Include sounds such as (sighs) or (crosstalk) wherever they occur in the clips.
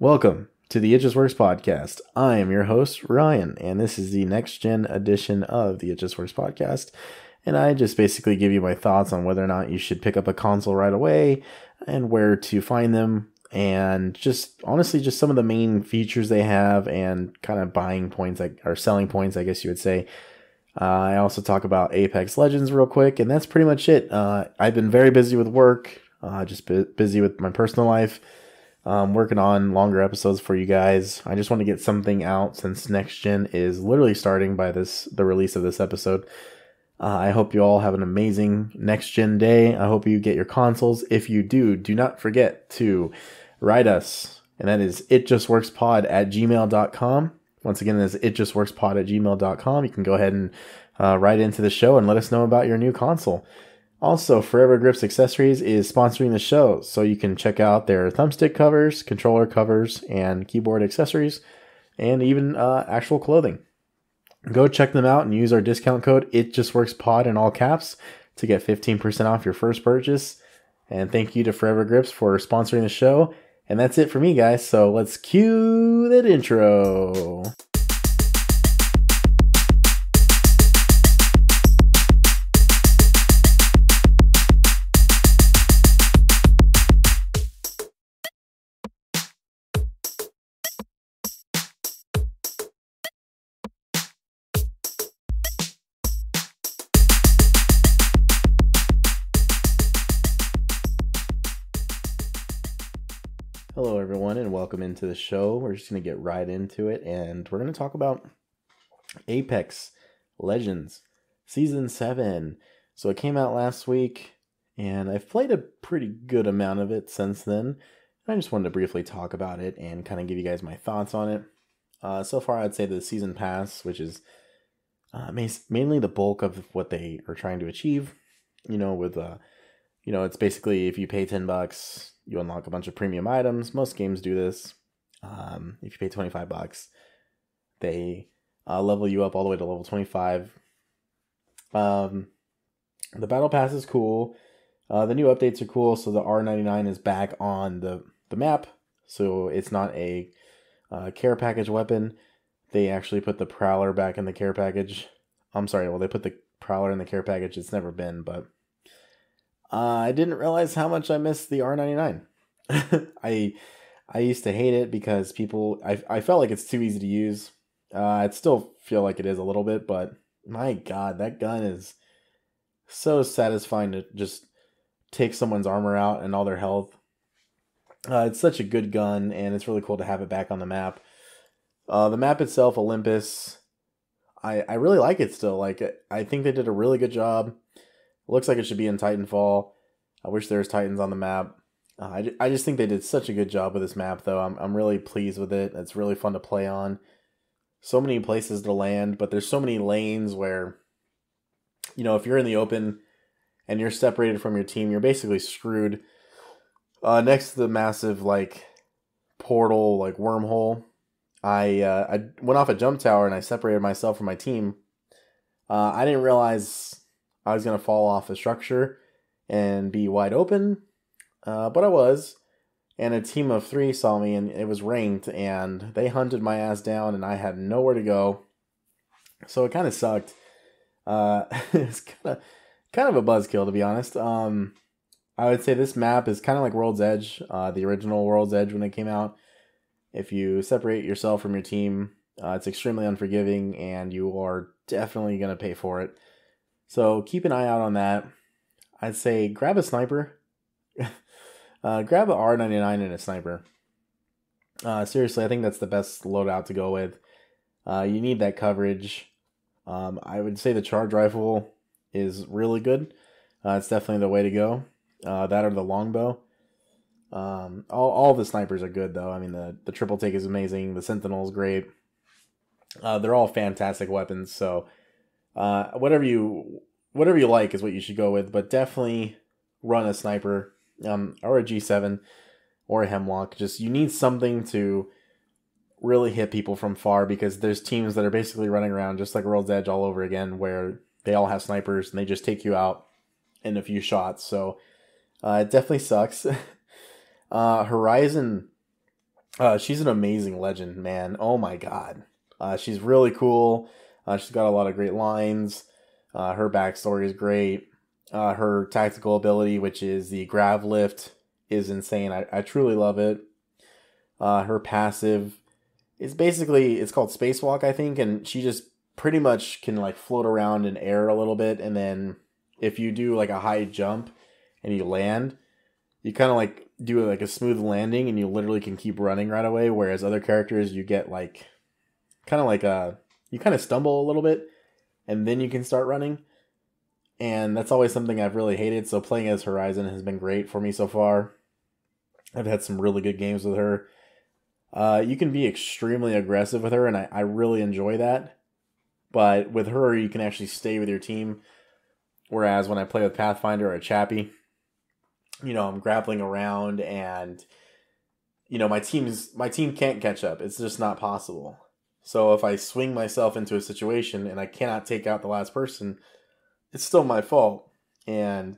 Welcome to the It Just Works podcast. I am your host, Ryan, and this is the next gen edition of the It Just Works podcast. And I just basically give you my thoughts on whether or not you should pick up a console right away and where to find them, and just honestly, just some of the main features they have and kind of buying points, or selling points, I guess you would say. Uh, I also talk about Apex Legends real quick, and that's pretty much it. Uh, I've been very busy with work, uh, just bu- busy with my personal life um, working on longer episodes for you guys. I just want to get something out since next gen is literally starting by this the release of this episode. Uh, I hope you all have an amazing next gen day. I hope you get your consoles. If you do, do not forget to write us, and that is itjustworkspod at gmail.com. Once again, that's itjustworkspod at gmail.com. You can go ahead and uh, write into the show and let us know about your new console. Also, Forever Grips Accessories is sponsoring the show, so you can check out their thumbstick covers, controller covers, and keyboard accessories, and even uh, actual clothing. Go check them out and use our discount code It Just Works Pod in all caps to get 15% off your first purchase. And thank you to Forever Grips for sponsoring the show. And that's it for me, guys. So let's cue that intro. Hello, everyone, and welcome into the show. We're just going to get right into it, and we're going to talk about Apex Legends Season 7. So, it came out last week, and I've played a pretty good amount of it since then. I just wanted to briefly talk about it and kind of give you guys my thoughts on it. Uh, so far, I'd say the Season Pass, which is uh, mainly the bulk of what they are trying to achieve, you know, with, uh, you know, it's basically if you pay 10 bucks, you unlock a bunch of premium items. Most games do this. Um, if you pay 25 bucks, they uh, level you up all the way to level 25. Um, the battle pass is cool. Uh, the new updates are cool. So the R99 is back on the, the map. So it's not a uh, care package weapon. They actually put the Prowler back in the care package. I'm sorry, well, they put the Prowler in the care package. It's never been, but uh, I didn't realize how much I missed the R99. (laughs) I I used to hate it because people I I felt like it's too easy to use. Uh, I still feel like it is a little bit, but my god, that gun is so satisfying to just take someone's armor out and all their health. Uh, it's such a good gun, and it's really cool to have it back on the map. Uh, the map itself, Olympus, I I really like it still. Like I think they did a really good job. Looks like it should be in Titanfall. I wish there was Titans on the map. Uh, I, I just think they did such a good job with this map, though. I'm, I'm really pleased with it. It's really fun to play on. So many places to land, but there's so many lanes where, you know, if you're in the open and you're separated from your team, you're basically screwed. Uh, next to the massive, like, portal, like, wormhole, I, uh, I went off a jump tower and I separated myself from my team. Uh, I didn't realize I was going to fall off the structure and be wide open, uh, but I was. And a team of three saw me, and it was ranked, and they hunted my ass down, and I had nowhere to go. So it kind of sucked. Uh, (laughs) it's kind of kind of a buzzkill, to be honest. Um, I would say this map is kind of like World's Edge, uh, the original World's Edge when it came out. If you separate yourself from your team, uh, it's extremely unforgiving, and you are definitely going to pay for it. So keep an eye out on that. I'd say grab a sniper. (laughs) uh, grab a R99 and a sniper. Uh, seriously, I think that's the best loadout to go with. Uh, you need that coverage. Um, I would say the charge rifle is really good. Uh, it's definitely the way to go. Uh, that or the longbow. Um, all, all the snipers are good though. I mean, the, the triple take is amazing. The sentinel is great. Uh, they're all fantastic weapons. So uh, whatever you whatever you like is what you should go with, but definitely run a sniper um, or a G7 or a Hemlok. Just you need something to really hit people from far because there's teams that are basically running around just like World's Edge all over again where they all have snipers and they just take you out in a few shots. So uh, it definitely sucks. (laughs) uh, Horizon Uh, she's an amazing legend, man. Oh my god. Uh, she's really cool. Uh, she's got a lot of great lines. Uh, her backstory is great. Uh, her tactical ability, which is the grav lift, is insane. I, I truly love it. Uh, her passive is basically it's called spacewalk, I think, and she just pretty much can like float around in air a little bit, and then if you do like a high jump and you land, you kind of like do like a smooth landing, and you literally can keep running right away. Whereas other characters, you get like kind of like a you kind of stumble a little bit, and then you can start running. And that's always something I've really hated. So playing as Horizon has been great for me so far. I've had some really good games with her. Uh, you can be extremely aggressive with her, and I, I really enjoy that. But with her, you can actually stay with your team. Whereas when I play with Pathfinder or Chappie, you know, I'm grappling around and you know, my team's my team can't catch up. It's just not possible. So if I swing myself into a situation and I cannot take out the last person, it's still my fault. And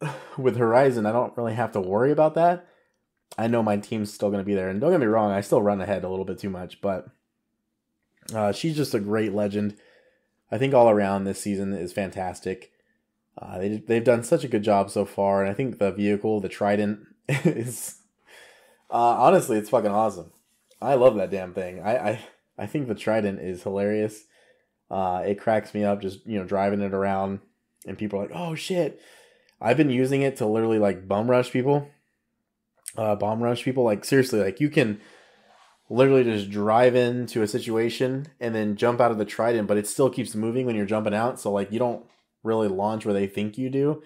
(sighs) with Horizon, I don't really have to worry about that. I know my team's still going to be there. And don't get me wrong, I still run ahead a little bit too much, but uh, she's just a great legend. I think all around this season is fantastic. Uh, they they've done such a good job so far, and I think the vehicle, the Trident, (laughs) is uh, honestly it's fucking awesome. I love that damn thing. I I, I think the Trident is hilarious. Uh, it cracks me up just you know driving it around, and people are like, "Oh shit!" I've been using it to literally like bum rush people, uh, bomb rush people. Like seriously, like you can literally just drive into a situation and then jump out of the trident, but it still keeps moving when you're jumping out. So like you don't really launch where they think you do.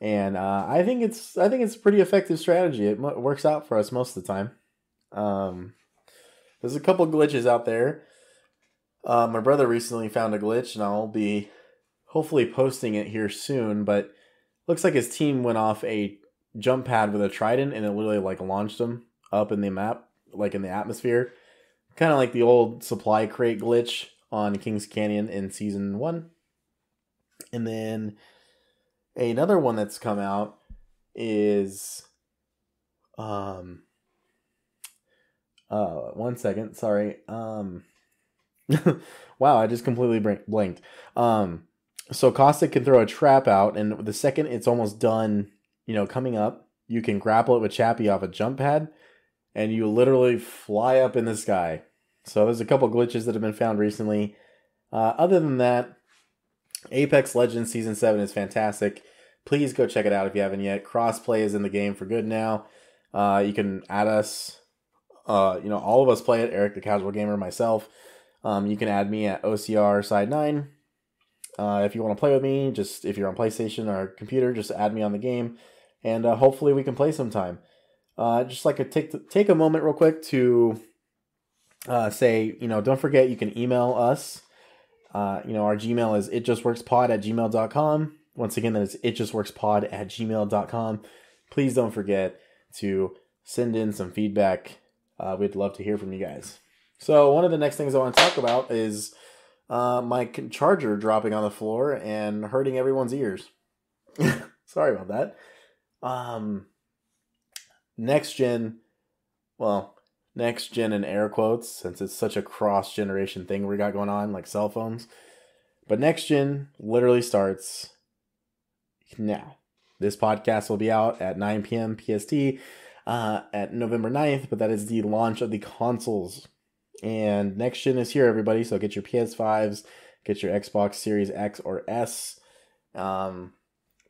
And uh, I think it's I think it's a pretty effective strategy. It works out for us most of the time. Um, there's a couple glitches out there. Uh, my brother recently found a glitch, and I'll be hopefully posting it here soon. But looks like his team went off a jump pad with a trident, and it literally like launched them up in the map like in the atmosphere, kind of like the old supply crate glitch on Kings Canyon in season one. And then another one that's come out is um uh one second sorry um (laughs) wow i just completely blanked um so caustic can throw a trap out and the second it's almost done you know coming up you can grapple it with chappie off a jump pad and you literally fly up in the sky. So there's a couple glitches that have been found recently. Uh, other than that, Apex Legends Season 7 is fantastic. Please go check it out if you haven't yet. Crossplay is in the game for good now. Uh, you can add us. Uh, you know, all of us play it. Eric the Casual Gamer, myself. Um, you can add me at OCR Side 9. Uh, if you want to play with me, just if you're on PlayStation or computer, just add me on the game. And uh, hopefully we can play sometime. Uh, just like a take take a moment real quick to uh, say, you know, don't forget you can email us. Uh, you know, our Gmail is itjustworkspod at gmail.com. Once again, that is itjustworkspod at gmail.com. Please don't forget to send in some feedback. Uh, we'd love to hear from you guys. So, one of the next things I want to talk about is uh, my charger dropping on the floor and hurting everyone's ears. (laughs) Sorry about that. Um, next gen, well, next gen in air quotes, since it's such a cross generation thing we got going on, like cell phones. But next gen literally starts now. This podcast will be out at 9 p.m. PST uh, at November 9th, but that is the launch of the consoles. And next gen is here, everybody. So get your PS5s, get your Xbox Series X or S. Um,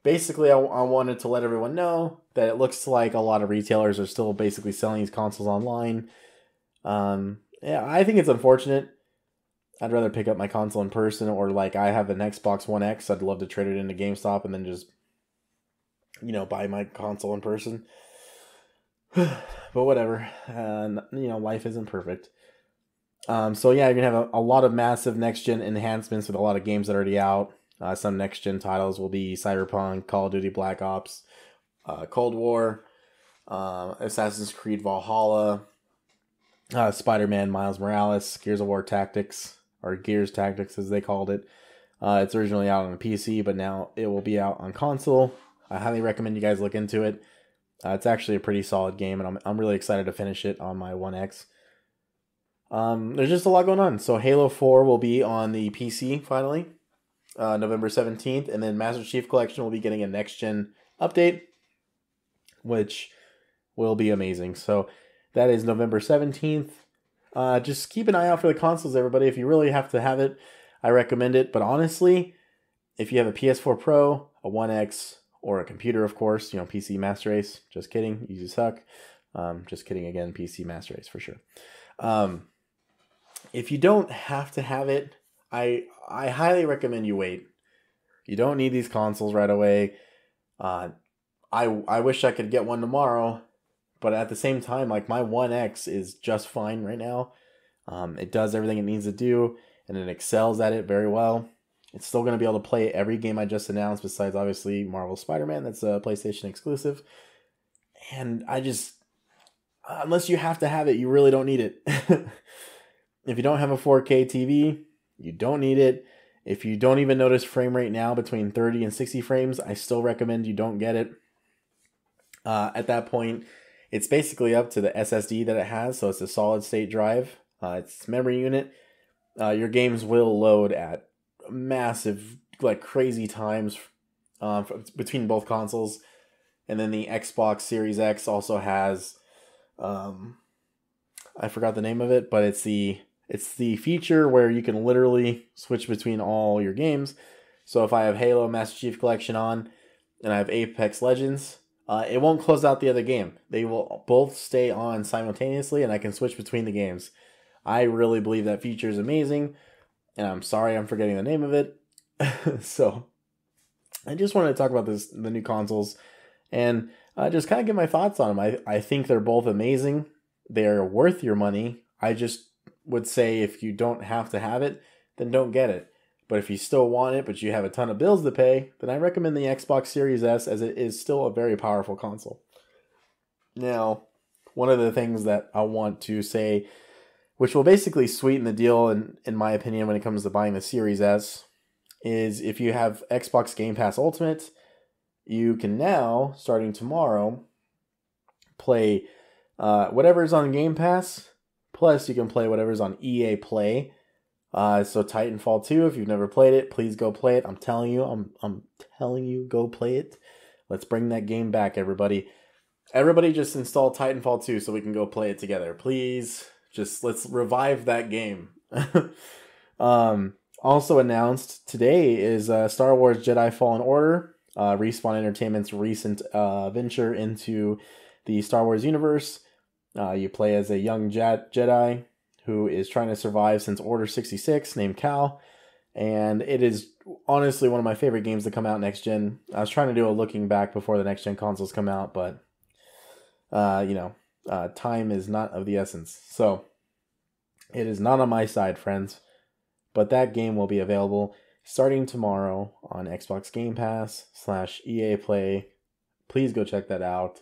basically, I, I wanted to let everyone know that it looks like a lot of retailers are still basically selling these consoles online. Um, yeah, I think it's unfortunate. I'd rather pick up my console in person, or like I have an Xbox One X. I'd love to trade it into GameStop and then just, you know, buy my console in person. (sighs) but whatever, uh, you know, life isn't perfect. Um, so yeah, you're gonna have a, a lot of massive next gen enhancements with a lot of games that are already out. Uh, some next gen titles will be Cyberpunk, Call of Duty Black Ops, uh, Cold War, uh, Assassin's Creed Valhalla, uh, Spider Man Miles Morales, Gears of War Tactics, or Gears Tactics as they called it. Uh, it's originally out on the PC, but now it will be out on console. I highly recommend you guys look into it. Uh, it's actually a pretty solid game, and I'm I'm really excited to finish it on my One X. Um, there's just a lot going on. So Halo Four will be on the PC finally, uh, November seventeenth, and then Master Chief Collection will be getting a next gen update, which will be amazing. So that is November seventeenth. Uh, just keep an eye out for the consoles, everybody. If you really have to have it, I recommend it. But honestly, if you have a PS4 Pro, a One X, or a computer, of course, you know, PC Master Race. Just kidding, you suck. Um, just kidding again, PC Master Race for sure. Um, if you don't have to have it, I I highly recommend you wait. You don't need these consoles right away. Uh, I I wish I could get one tomorrow, but at the same time, like my One X is just fine right now. Um, it does everything it needs to do, and it excels at it very well. It's still going to be able to play every game I just announced, besides obviously Marvel Spider Man, that's a PlayStation exclusive. And I just, unless you have to have it, you really don't need it. (laughs) if you don't have a 4K TV, you don't need it. If you don't even notice frame rate now between 30 and 60 frames, I still recommend you don't get it. Uh, at that point, it's basically up to the SSD that it has. So it's a solid state drive, uh, it's memory unit. Uh, your games will load at massive, like crazy times um, between both consoles. And then the Xbox Series X also has, um, I forgot the name of it, but it's the it's the feature where you can literally switch between all your games. So if I have Halo Master Chief Collection on, and I have Apex Legends, uh, it won't close out the other game. They will both stay on simultaneously, and I can switch between the games. I really believe that feature is amazing and I'm sorry I'm forgetting the name of it. (laughs) so I just wanted to talk about this the new consoles and uh, just kind of get my thoughts on them. I, I think they're both amazing. They're worth your money. I just would say if you don't have to have it, then don't get it. But if you still want it, but you have a ton of bills to pay, then I recommend the Xbox Series S as it is still a very powerful console. Now, one of the things that I want to say which will basically sweeten the deal, in, in my opinion, when it comes to buying the Series S, is if you have Xbox Game Pass Ultimate, you can now, starting tomorrow, play uh, whatever's on Game Pass, plus you can play whatever's on EA Play. Uh, so Titanfall 2, if you've never played it, please go play it. I'm telling you, I'm I'm telling you, go play it. Let's bring that game back, everybody. Everybody just install Titanfall 2 so we can go play it together. Please just let's revive that game. (laughs) um, also announced today is uh, Star Wars Jedi Fallen Order, uh, Respawn Entertainment's recent uh, venture into the Star Wars universe. Uh, you play as a young Jedi who is trying to survive since Order 66, named Cal. And it is honestly one of my favorite games to come out next gen. I was trying to do a looking back before the next gen consoles come out, but uh, you know, uh, time is not of the essence. So it is not on my side, friends. But that game will be available starting tomorrow on Xbox Game Pass slash EA Play. Please go check that out.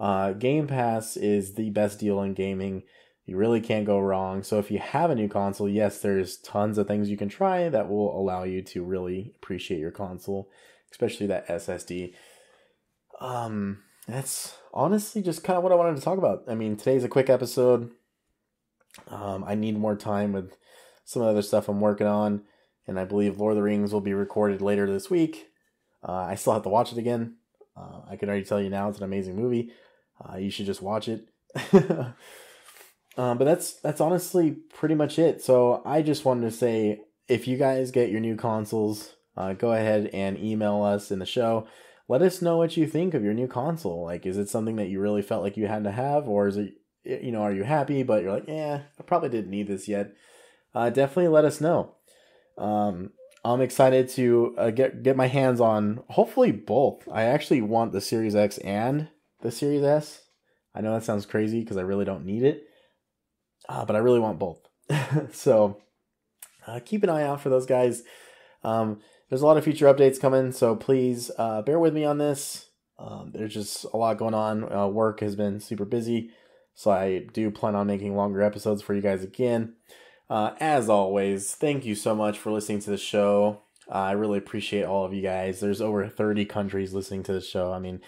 Uh, game Pass is the best deal in gaming. You really can't go wrong. So if you have a new console, yes, there's tons of things you can try that will allow you to really appreciate your console, especially that SSD. Um, that's honestly just kind of what I wanted to talk about. I mean, today's a quick episode. Um, I need more time with some of the other stuff I'm working on, and I believe Lord of the Rings will be recorded later this week. Uh, I still have to watch it again. Uh, I can already tell you now it's an amazing movie. Uh, you should just watch it. (laughs) um, but that's that's honestly pretty much it. So I just wanted to say, if you guys get your new consoles, uh, go ahead and email us in the show let us know what you think of your new console. Like, is it something that you really felt like you had to have, or is it, you know, are you happy, but you're like, yeah, I probably didn't need this yet? Uh, definitely let us know. Um, I'm excited to uh, get get my hands on hopefully both. I actually want the Series X and the Series S. I know that sounds crazy because I really don't need it, uh, but I really want both. (laughs) so uh, keep an eye out for those guys. Um, there's a lot of future updates coming, so please uh, bear with me on this. Um, there's just a lot going on. Uh, work has been super busy, so I do plan on making longer episodes for you guys again. Uh, as always, thank you so much for listening to the show. I really appreciate all of you guys. There's over 30 countries listening to the show. I mean,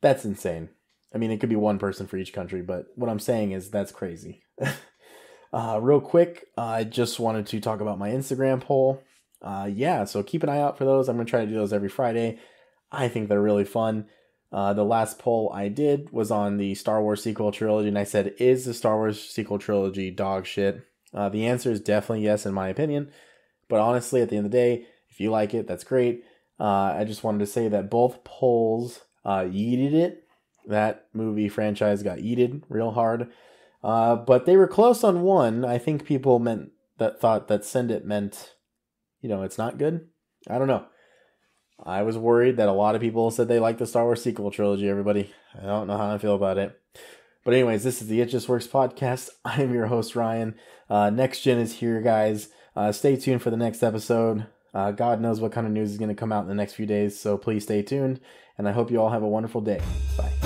that's insane. I mean, it could be one person for each country, but what I'm saying is that's crazy. (laughs) uh, real quick, I just wanted to talk about my Instagram poll. Uh, yeah, so keep an eye out for those. I'm going to try to do those every Friday. I think they're really fun. Uh, the last poll I did was on the Star Wars sequel trilogy, and I said, Is the Star Wars sequel trilogy dog shit? Uh, the answer is definitely yes, in my opinion. But honestly, at the end of the day, if you like it, that's great. Uh, I just wanted to say that both polls uh, yeeted it. That movie franchise got yeeted real hard. Uh, but they were close on one. I think people meant that thought that send it meant, you know, it's not good. I don't know. I was worried that a lot of people said they liked the Star Wars sequel trilogy, everybody. I don't know how I feel about it. But, anyways, this is the It Just Works podcast. (laughs) I am your host, Ryan. Uh, next Gen is here, guys. Uh, stay tuned for the next episode. Uh, God knows what kind of news is going to come out in the next few days, so please stay tuned. And I hope you all have a wonderful day. Bye.